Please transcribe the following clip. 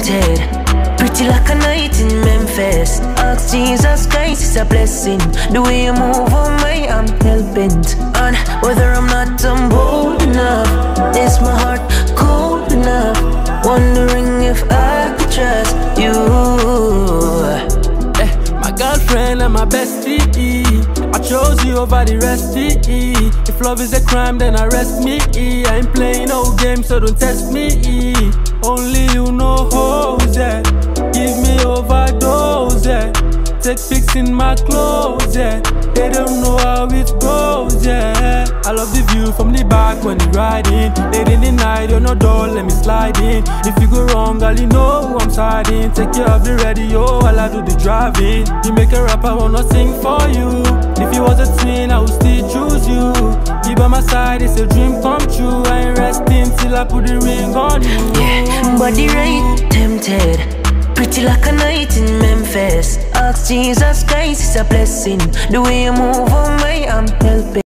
tempted. Pretty like a night in Memphis. Ask Jesus Christ, it's a blessing. The way you move on my, I'm hell-bent. And whether I'm not I'm bold enough, is my heart cold enough? Wondering if I could trust you. Eh, my girlfriend and my bestie. I chose you over the rest. If love is a crime, then arrest me. I ain't playing no games, so don't test me. Only you Take pics my clothes, yeah. They don't know how it goes, yeah. I love the view from the back when you riding. Late in the night, you're no door, let me slide in. If you go wrong, girl, you know I'm siding. Take care of the radio while I do the driving. You make a rapper wanna sing for you. If you was a twin, I would still choose you. You by my side, it's a dream come true. I ain't resting till I put the ring on you. Yeah, body right, tempted. Pretty like a night in Memphis. Ask Jesus Christ, it's a blessing. The way you move on my, I'm helping.